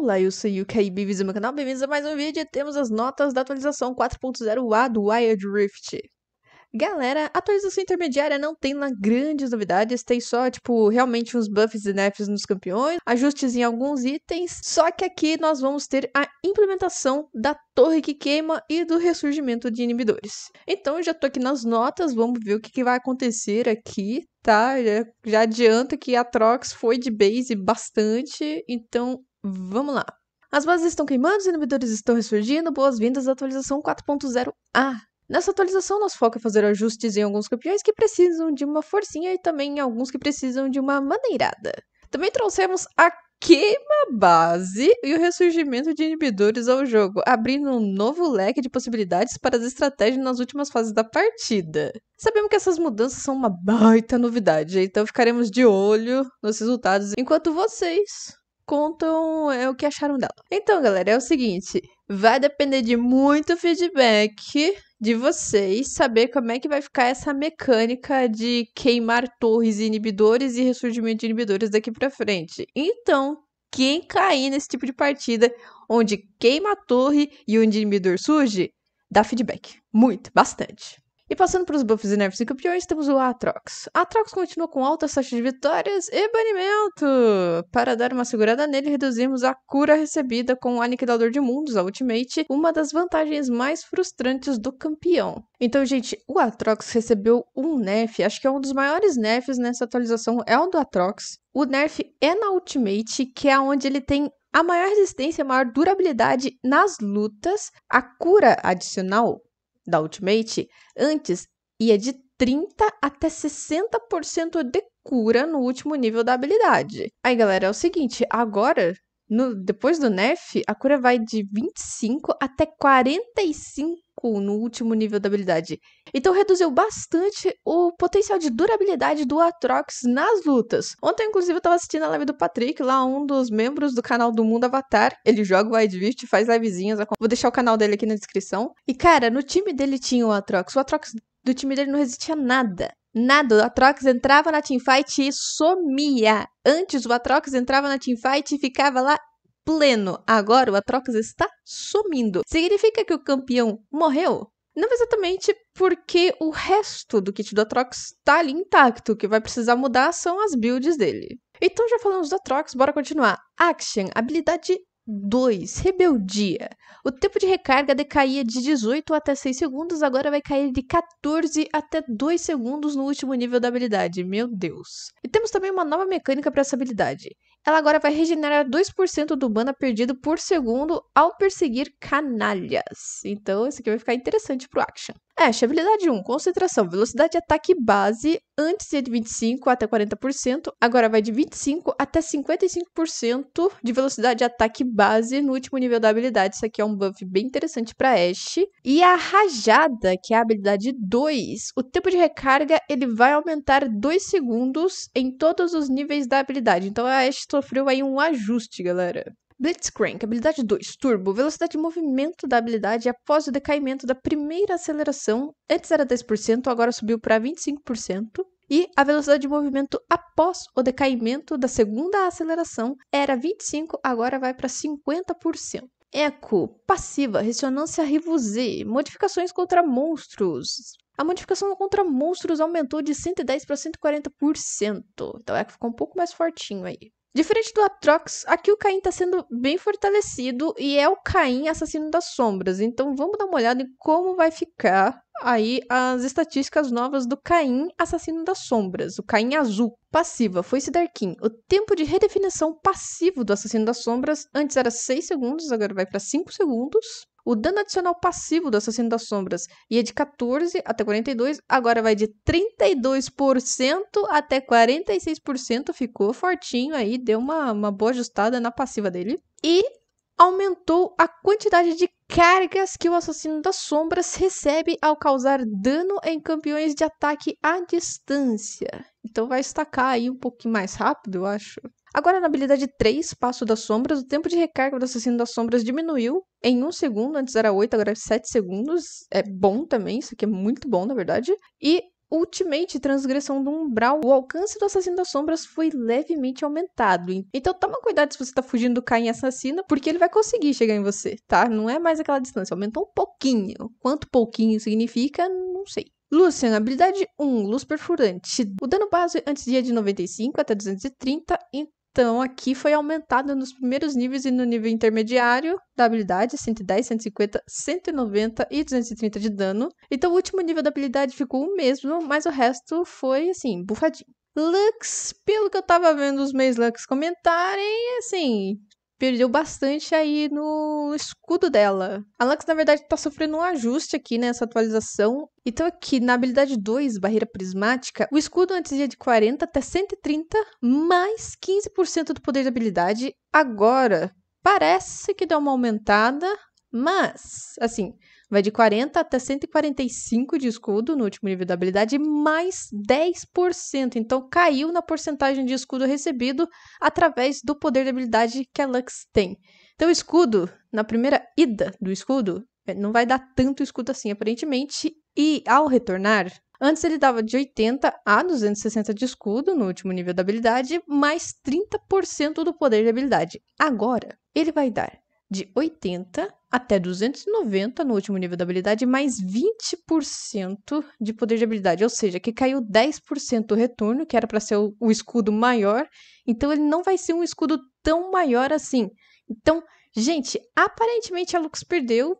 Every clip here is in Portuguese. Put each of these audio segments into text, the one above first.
Olá, eu sou Yuka e bem-vindos ao meu canal, bem-vindos a mais um vídeo temos as notas da atualização 4.0A do Wild Rift. Galera, a atualização intermediária não tem lá grandes novidades, tem só, tipo, realmente uns buffs e nerfs nos campeões, ajustes em alguns itens, só que aqui nós vamos ter a implementação da torre que queima e do ressurgimento de inibidores. Então, eu já tô aqui nas notas, vamos ver o que, que vai acontecer aqui, tá? Já, já adianta que a Trox foi de base bastante, então vamos lá. As bases estão queimando, os inibidores estão ressurgindo, boas-vindas à atualização 4.0A. Nessa atualização, nosso foco é fazer ajustes em alguns campeões que precisam de uma forcinha e também em alguns que precisam de uma maneirada. Também trouxemos a queima base e o ressurgimento de inibidores ao jogo, abrindo um novo leque de possibilidades para as estratégias nas últimas fases da partida. Sabemos que essas mudanças são uma baita novidade, então ficaremos de olho nos resultados enquanto vocês contam é, o que acharam dela. Então, galera, é o seguinte: vai depender de muito feedback de vocês saber como é que vai ficar essa mecânica de queimar torres e inibidores e ressurgimento de inibidores daqui para frente. Então, quem cair nesse tipo de partida onde queima a torre e o inibidor surge, dá feedback. Muito, bastante. E passando para os buffs e nerfs e campeões, temos o Atrox. Atrox continua com altas taxas de vitórias e banimento. Para dar uma segurada nele, reduzimos a cura recebida com o Aniquilador de Mundos, a Ultimate, uma das vantagens mais frustrantes do campeão. Então, gente, o Atrox recebeu um nerf, acho que é um dos maiores nerfs nessa atualização, é o do Atrox. O nerf é na Ultimate, que é onde ele tem a maior resistência, a maior durabilidade nas lutas. A cura adicional da Ultimate, antes ia de 30 até 60% de cura no último nível da habilidade. Aí, galera, é o seguinte, agora no, depois do nerf, a cura vai de 25 até 45 no último nível da habilidade. Então reduziu bastante o potencial de durabilidade do Atrox nas lutas. Ontem, inclusive, eu tava assistindo a live do Patrick, lá um dos membros do canal do Mundo Avatar. Ele joga o Wild Rift, faz livezinhas. Vou deixar o canal dele aqui na descrição. E, cara, no time dele tinha o Atrox. O Atrox do time dele não resistia nada. Nada, o Atrox entrava na teamfight e somia. Antes o Atrox entrava na teamfight e ficava lá pleno. Agora o Atrox está sumindo. Significa que o campeão morreu? Não exatamente porque o resto do kit do Atrox está ali intacto. O que vai precisar mudar são as builds dele. Então já falamos do Atrox, bora continuar. Action, habilidade 2. Rebeldia. O tempo de recarga decaía de 18 até 6 segundos, agora vai cair de 14 até 2 segundos no último nível da habilidade. Meu Deus. E temos também uma nova mecânica para essa habilidade. Ela agora vai regenerar 2% do mana perdido por segundo ao perseguir canalhas. Então, isso aqui vai ficar interessante pro action. Ash, habilidade 1, concentração, velocidade de ataque base, antes ia de 25 até 40%, agora vai de 25 até 55% de velocidade de ataque base no último nível da habilidade. Isso aqui é um buff bem interessante para Ash. E a rajada, que é a habilidade 2, o tempo de recarga ele vai aumentar 2 segundos em todos os níveis da habilidade. Então a Ash sofreu aí um ajuste, galera. Blitzcrank, habilidade 2, Turbo, velocidade de movimento da habilidade após o decaimento da primeira aceleração. Antes era 10%, agora subiu para 25%. E a velocidade de movimento após o decaimento da segunda aceleração era 25%, agora vai para 50%. Eco, passiva, ressonância Rivuzê, modificações contra monstros. A modificação contra monstros aumentou de 110 para 140%. Então é que ficou um pouco mais fortinho aí. Diferente do Atrox, aqui o Caim está sendo bem fortalecido e é o Caim assassino das sombras. Então vamos dar uma olhada em como vai ficar aí as estatísticas novas do Caim assassino das sombras, o Caim azul. Passiva, foi esse Darkin. O tempo de redefinição passivo do assassino das sombras antes era 6 segundos, agora vai para 5 segundos. O dano adicional passivo do Assassino das Sombras ia de 14 até 42, agora vai de 32% até 46%. Ficou fortinho aí, deu uma, uma boa ajustada na passiva dele. E aumentou a quantidade de cargas que o Assassino das Sombras recebe ao causar dano em campeões de ataque à distância. Então vai estacar aí um pouquinho mais rápido, eu acho. Agora, na habilidade 3, Passo das Sombras, o tempo de recarga do Assassino das Sombras diminuiu em 1 segundo, antes era 8, agora é 7 segundos. É bom também, isso aqui é muito bom, na verdade. E Ultimate Transgressão do Umbral, o alcance do Assassino das Sombras foi levemente aumentado. Então toma cuidado se você tá fugindo do Caim assassino, porque ele vai conseguir chegar em você, tá? Não é mais aquela distância, aumentou um pouquinho. Quanto pouquinho significa, não sei. Lucian, habilidade 1, luz perfurante. O dano base antes dia de 95 até 230, então aqui foi aumentado nos primeiros níveis e no nível intermediário da habilidade, 110, 150, 190 e 230 de dano. Então o último nível da habilidade ficou o mesmo, mas o resto foi assim, bufadinho. Lux, pelo que eu tava vendo os meus Lux comentarem, assim, perdeu bastante aí no escudo dela. A Lux, na verdade, tá sofrendo um ajuste aqui nessa atualização. Então, aqui na habilidade 2, barreira prismática, o escudo antes ia de 40 até 130, mais 15% do poder de habilidade. Agora, parece que deu uma aumentada, mas, assim, vai de 40 até 145 de escudo no último nível da habilidade, mais 10%. Então caiu na porcentagem de escudo recebido através do poder de habilidade que a Lux tem. Então escudo, na primeira ida do escudo, é, não vai dar tanto escudo assim, aparentemente. E ao retornar, Antes ele dava de 80 a 260 de escudo no último nível da habilidade, mais 30% do poder de habilidade. Agora, ele vai dar de 80 até 290 no último nível da habilidade, mais 20% de poder de habilidade, ou seja, que caiu 10% do retorno, que era para ser o, o, escudo maior, então ele não vai ser um escudo tão maior assim. Então, gente, aparentemente a Lux perdeu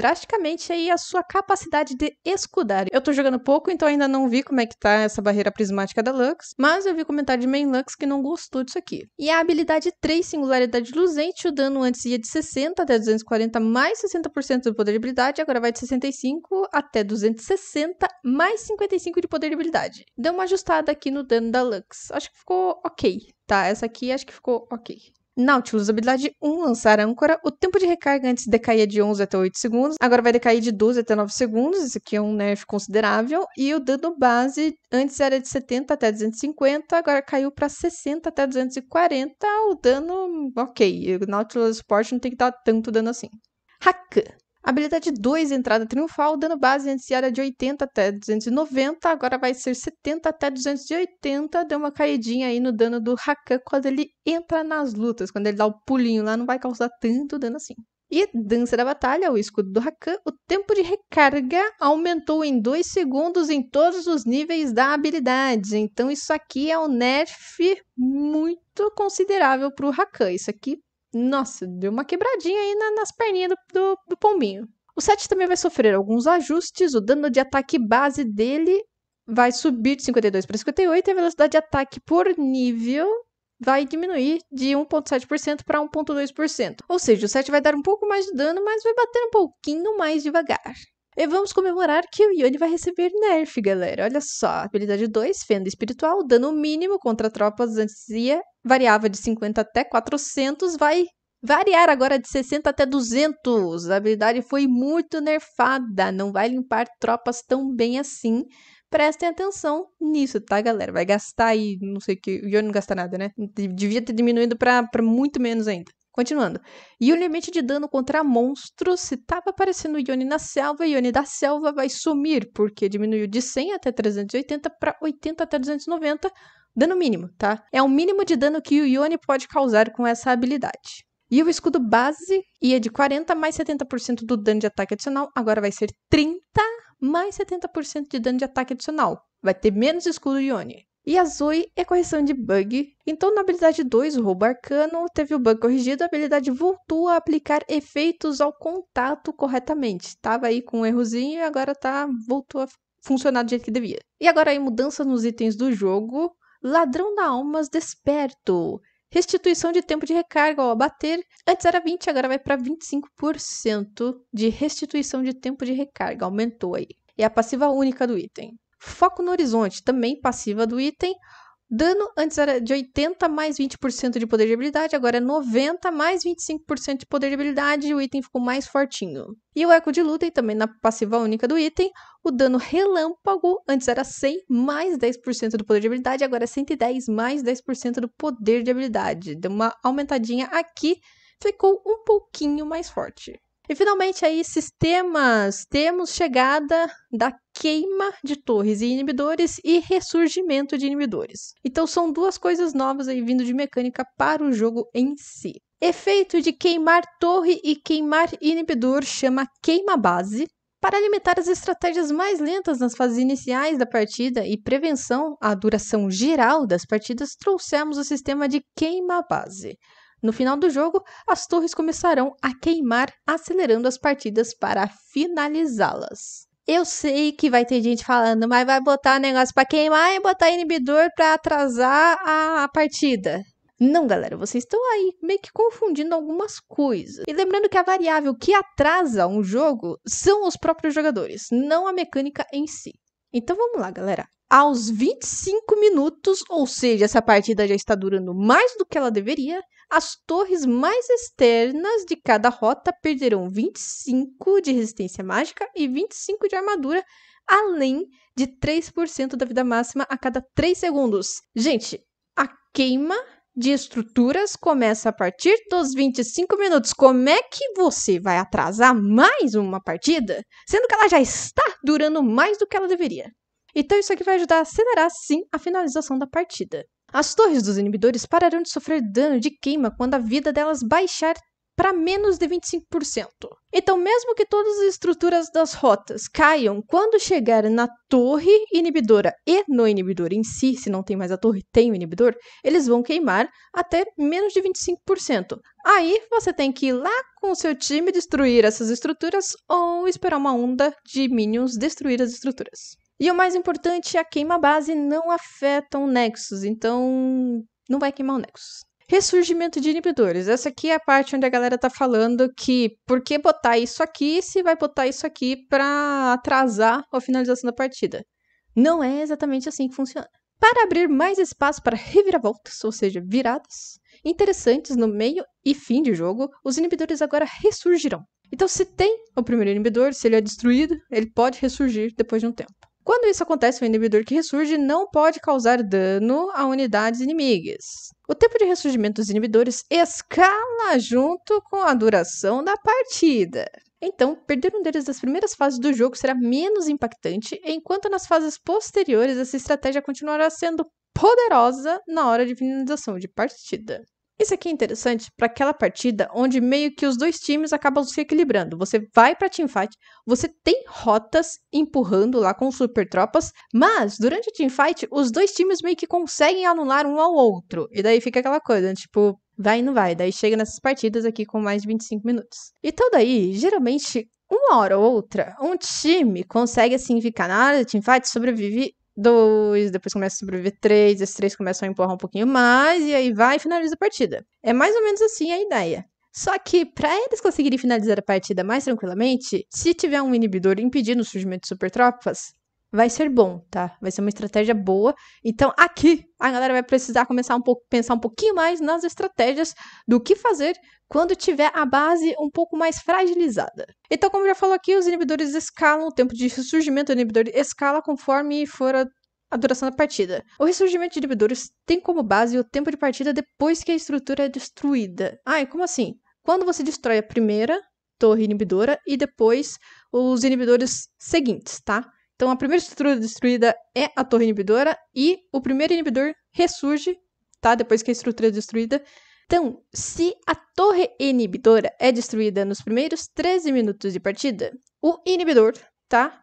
drasticamente aí a sua capacidade de escudar. Eu tô jogando pouco, então ainda não vi como é que tá essa barreira prismática da Lux, mas eu vi comentário de main Lux que não gostou disso aqui. E a habilidade 3, singularidade luzente, o dano antes ia de 60 até 240 mais 60% do poder de habilidade, agora vai de 65 até 260 mais 55 de poder de habilidade. Deu uma ajustada aqui no dano da Lux. Acho que ficou ok, tá? Essa aqui acho que ficou ok. Nautilus, habilidade 1, lançar âncora. O tempo de recarga antes decaía de 11 até 8 segundos, agora vai decair de 12 até 9 segundos, isso aqui é um nerf considerável. E o dano base antes era de 70 até 250, agora caiu para 60 até 240. O dano, ok, o Nautilus Sport não tem que dar tanto dano assim. Hack. Habilidade 2, entrada triunfal, dano base era de 80 até 290, agora vai ser 70 até 280. Deu uma caidinha aí no dano do Rakan quando ele entra nas lutas. Quando ele dá o pulinho lá, não vai causar tanto dano assim. E Dança da Batalha, o escudo do Rakan, o tempo de recarga aumentou em 2 segundos em todos os níveis da habilidade. Então isso aqui é um nerf muito considerável para o Rakan. Isso aqui nossa, deu uma quebradinha aí na, nas perninhas do, do, do pombinho. O set também vai sofrer alguns ajustes. O dano de ataque base dele vai subir de 52 para 58 e a velocidade de ataque por nível vai diminuir de 1,7% para 1,2%. Ou seja, o set vai dar um pouco mais de dano, mas vai bater um pouquinho mais devagar. E vamos comemorar que o Yone vai receber nerf, galera. Olha só, habilidade 2, Fenda Espiritual, dano mínimo contra tropas antes ia, variava de 50 até 400, vai variar agora de 60 até 200. A habilidade foi muito nerfada, não vai limpar tropas tão bem assim. Prestem atenção nisso, tá, galera? Vai gastar aí, não sei o que, o Yone não gasta nada, né? Devia ter diminuído para muito menos ainda. Continuando. E o limite de dano contra monstros, se estava aparecendo o Yone na selva, o Yone da selva vai sumir, porque diminuiu de 100 até 380 para 80 até 290, dano mínimo, tá? É o mínimo de dano que o Yone pode causar com essa habilidade. E o escudo base ia de 40 mais 70% do dano de ataque adicional, agora vai ser 30 mais 70% de dano de ataque adicional. Vai ter menos escudo Yone. E a Zoe é correção de bug. Então, na habilidade 2, o roubo arcano, teve o bug corrigido, a habilidade voltou a aplicar efeitos ao contato corretamente. Estava aí com um errozinho e agora tá, voltou a funcionar do jeito que devia. E agora aí, mudança nos itens do jogo. Ladrão da Almas Desperto. Restituição de tempo de recarga ao abater. Antes era 20, agora vai para 25% de restituição de tempo de recarga. Aumentou aí. É a passiva única do item. Foco no horizonte, também passiva do item. Dano antes era de 80 mais 20% de poder de habilidade, agora é 90 mais 25% de poder de habilidade e o item ficou mais fortinho. E o eco de luta, e também na passiva única do item, o dano relâmpago antes era 100 mais 10% do poder de habilidade, agora é 110 mais 10% do poder de habilidade. Deu uma aumentadinha aqui, ficou um pouquinho mais forte. E finalmente aí, sistemas, temos chegada da queima de torres e inibidores e ressurgimento de inibidores. Então são duas coisas novas aí vindo de mecânica para o jogo em si. Efeito de queimar torre e queimar inibidor chama queima base. Para limitar as estratégias mais lentas nas fases iniciais da partida e prevenção à duração geral das partidas, trouxemos o sistema de queima base. No final do jogo, as torres começarão a queimar, acelerando as partidas para finalizá-las. Eu sei que vai ter gente falando, mas vai botar negócio para queimar e botar inibidor para atrasar a partida. Não, galera, vocês estão aí meio que confundindo algumas coisas. E lembrando que a variável que atrasa um jogo são os próprios jogadores, não a mecânica em si. Então vamos lá, galera. Aos 25 minutos, ou seja, essa partida já está durando mais do que ela deveria, as torres mais externas de cada rota perderão 25 de resistência mágica e 25 de armadura, além de 3% da vida máxima a cada 3 segundos. Gente, a queima de estruturas começa a partir dos 25 minutos. Como é que você vai atrasar mais uma partida, sendo que ela já está durando mais do que ela deveria? Então isso aqui vai ajudar a acelerar sim a finalização da partida. As torres dos inibidores pararão de sofrer dano de queima quando a vida delas baixar para menos de 25%. Então, mesmo que todas as estruturas das rotas caiam quando chegar na torre inibidora e no inibidor em si, se não tem mais a torre, tem o inibidor, eles vão queimar até menos de 25%. Aí você tem que ir lá com o seu time destruir essas estruturas ou esperar uma onda de minions destruir as estruturas. E o mais importante, a queima base não afeta o Nexus, então não vai queimar o Nexus. Ressurgimento de inibidores. Essa aqui é a parte onde a galera tá falando que por que botar isso aqui se vai botar isso aqui para atrasar a finalização da partida. Não é exatamente assim que funciona. Para abrir mais espaço para reviravoltas, ou seja, viradas interessantes no meio e fim de jogo, os inibidores agora ressurgirão. Então, se tem o primeiro inibidor, se ele é destruído, ele pode ressurgir depois de um tempo. Quando isso acontece, o inibidor que ressurge não pode causar dano a unidades inimigas. O tempo de ressurgimento dos inibidores escala junto com a duração da partida. Então, perder um deles das primeiras fases do jogo será menos impactante, enquanto nas fases posteriores essa estratégia continuará sendo poderosa na hora de finalização de partida. Isso aqui é interessante para aquela partida onde meio que os dois times acabam se equilibrando. Você vai para teamfight, você tem rotas empurrando lá com super tropas, mas durante a teamfight os dois times meio que conseguem anular um ao outro. E daí fica aquela coisa, tipo, vai e não vai. Daí chega nessas partidas aqui com mais de 25 minutos. Então daí, geralmente, uma hora ou outra, um time consegue assim ficar na área de teamfight, sobrevive dois, depois começa a sobreviver três, esses três começam a empurrar um pouquinho mais, e aí vai e finaliza a partida. É mais ou menos assim a ideia. Só que, para eles conseguirem finalizar a partida mais tranquilamente, se tiver um inibidor impedindo o surgimento de super tropas, vai ser bom, tá? Vai ser uma estratégia boa. Então, aqui, a galera vai precisar começar um pouco, pensar um pouquinho mais nas estratégias do que fazer quando tiver a base um pouco mais fragilizada. Então, como já falou aqui, os inibidores escalam, o tempo de ressurgimento do inibidor escala conforme for a, a duração da partida. O ressurgimento de inibidores tem como base o tempo de partida depois que a estrutura é destruída. E como assim? Quando você destrói a primeira torre inibidora e depois os inibidores seguintes, tá? Então, a primeira estrutura destruída é a torre inibidora e o primeiro inibidor ressurge, tá? Depois que a estrutura é destruída. Então, se a torre inibidora é destruída nos primeiros 13 minutos de partida, o inibidor, tá?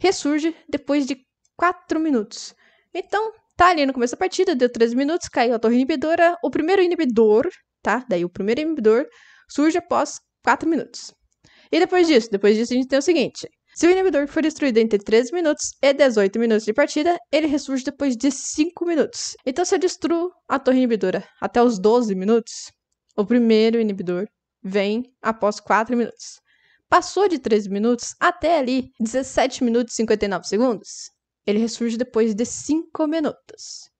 Ressurge depois de 4 minutos. Então, tá ali no começo da partida, deu 13 minutos, caiu a torre inibidora. O primeiro inibidor, tá? Daí o primeiro inibidor surge após 4 minutos. E depois disso, depois disso a gente tem o seguinte: se o inibidor for destruído entre 13 minutos e 18 minutos de partida, ele ressurge depois de 5 minutos. Então, se eu destruo a torre inibidora até os 12 minutos, o primeiro inibidor vem após 4 minutos. Passou de 13 minutos até ali 17 minutos e 59 segundos, ele ressurge depois de 5 minutos.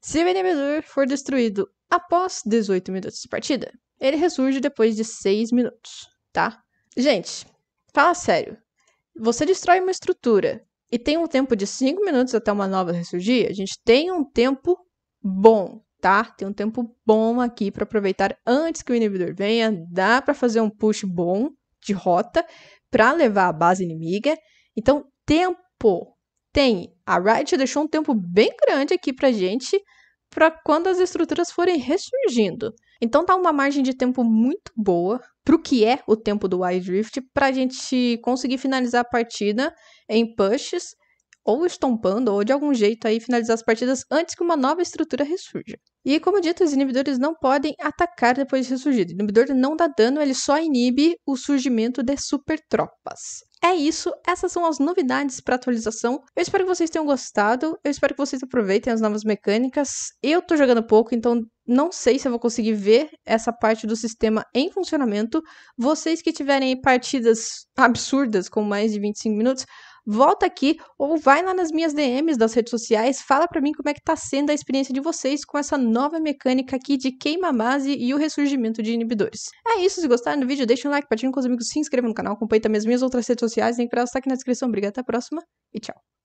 Se o inibidor for destruído após 18 minutos de partida, ele ressurge depois de 6 minutos, tá? Gente, fala sério você destrói uma estrutura e tem um tempo de 5 minutos até uma nova ressurgir, a gente tem um tempo bom, tá? Tem um tempo bom aqui para aproveitar antes que o inibidor venha, dá para fazer um push bom de rota para levar a base inimiga. Então, tempo tem. A Riot deixou um tempo bem grande aqui pra gente, para quando as estruturas forem ressurgindo. Então tá uma margem de tempo muito boa pro que é o tempo do Wild Rift pra gente conseguir finalizar a partida em pushes ou estompando, ou de algum jeito aí finalizar as partidas antes que uma nova estrutura ressurja. E como dito, os inibidores não podem atacar depois de ressurgir. O inibidor não dá dano, ele só inibe o surgimento de super tropas. É isso, essas são as novidades para atualização. Eu espero que vocês tenham gostado, eu espero que vocês aproveitem as novas mecânicas. Eu tô jogando pouco, então não sei se eu vou conseguir ver essa parte do sistema em funcionamento. Vocês que tiverem partidas absurdas com mais de 25 minutos, volta aqui ou vai lá nas minhas DMs das redes sociais, fala para mim como é que tá sendo a experiência de vocês com essa nova mecânica aqui de queima base e o ressurgimento de inibidores. É isso, se gostaram do vídeo, deixa um like, partilhem com os amigos, se inscreva no canal, acompanhe também as minhas outras redes sociais, link para elas tá aqui na descrição. Obrigada, até a próxima e tchau.